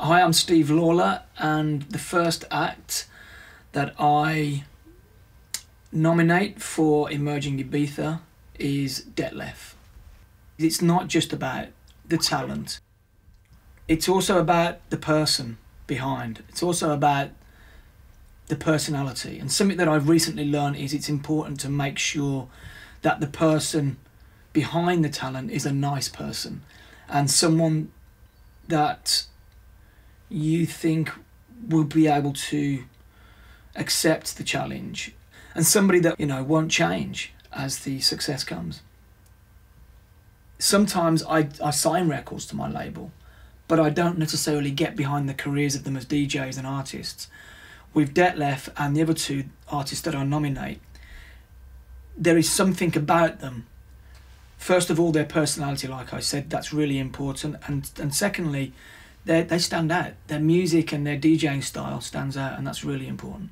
Hi, I'm Steve Lawler, and the first act that I nominate for Emerging Ibiza is Detlef. It's not just about the talent, it's also about the person behind, it's also about the personality. And something that I've recently learned is it's important to make sure that the person behind the talent is a nice person and someone that you think will be able to accept the challenge and somebody that you know won't change as the success comes. Sometimes I, I sign records to my label but I don't necessarily get behind the careers of them as DJs and artists. With Detlef and the other two artists that I nominate there is something about them. First of all their personality like I said that's really important. And and secondly they stand out. Their music and their DJing style stands out, and that's really important.